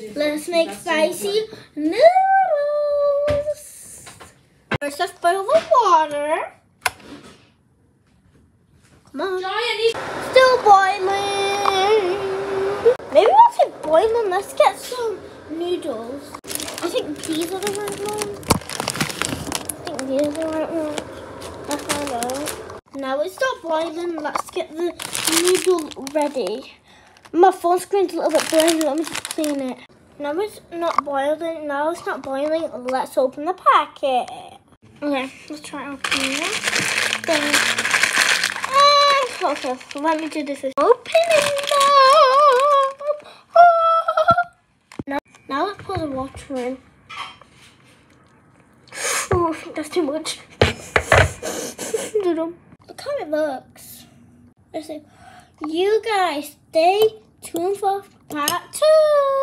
Let's make spicy noodles. First, let's boil the water. Come on. Still boiling. Maybe once it's boiling, let's get some noodles. I think these are the right ones. I think these are the right ones. Let's find out. Now it's not boiling. Let's get the noodle ready. My phone screen's a little bit blurry. Let me just clean it. Now it's not boiling. Now it's not boiling. Let's open the packet. Okay, let's try opening it. Then, ah, okay, let me do this. Opening. Ah. Now, now let's pour the water in. Oh, that's too much. Look how it looks. See. You guys stay tuned for part two.